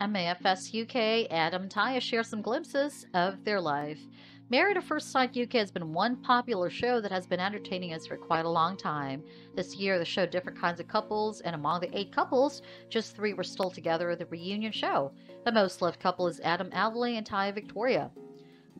MAFS UK, Adam Tayah share some glimpses of their life. Married at First Sight UK has been one popular show that has been entertaining us for quite a long time. This year, the show different kinds of couples, and among the eight couples, just three were still together at the reunion show. The most loved couple is Adam Aveling and Tayah Victoria.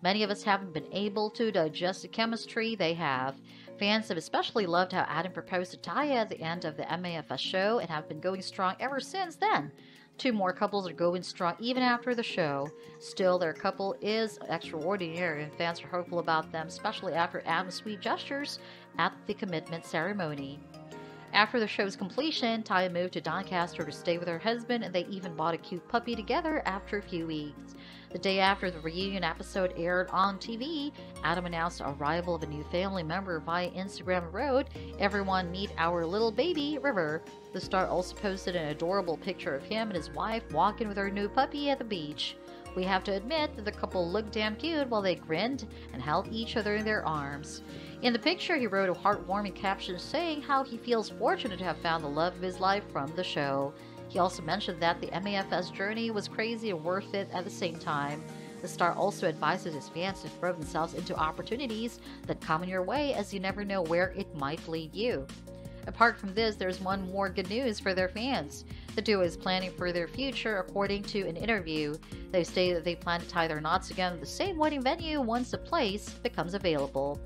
Many of us haven't been able to digest the chemistry they have. Fans have especially loved how Adam proposed to Tayah at the end of the MAFS show and have been going strong ever since then. Two more couples are going strong even after the show. Still, their couple is extraordinary, and fans are hopeful about them, especially after Adam's sweet gestures at the commitment ceremony. After the show's completion, Tayah moved to Doncaster to stay with her husband, and they even bought a cute puppy together after a few weeks. The day after the reunion episode aired on TV, Adam announced the arrival of a new family member via Instagram wrote, Everyone meet our little baby, River. The star also posted an adorable picture of him and his wife walking with her new puppy at the beach. We have to admit that the couple looked damn cute while they grinned and held each other in their arms. In the picture, he wrote a heartwarming caption saying how he feels fortunate to have found the love of his life from the show. He also mentioned that the MAFS journey was crazy and worth it at the same time. The star also advises his fans to throw themselves into opportunities that come in your way as you never know where it might lead you. Apart from this, there's one more good news for their fans. The duo is planning for their future, according to an interview. They say that they plan to tie their knots again at the same wedding venue once the place becomes available.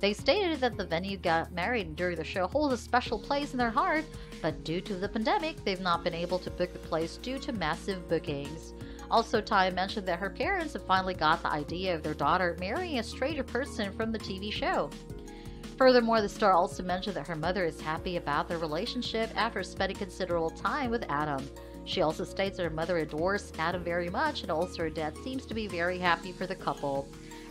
They stated that the venue got married during the show holds a special place in their heart, but due to the pandemic, they've not been able to book the place due to massive bookings. Also, Ty mentioned that her parents have finally got the idea of their daughter marrying a stranger person from the TV show. Furthermore, the star also mentioned that her mother is happy about their relationship after spending considerable time with Adam. She also states that her mother adores Adam very much, and also her dad seems to be very happy for the couple.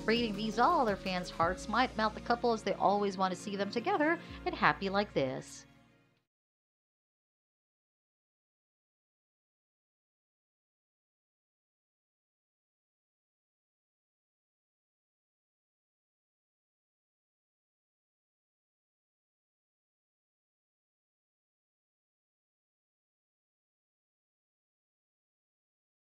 Reading these all, their fans' hearts might melt the couple as they always want to see them together and happy like this.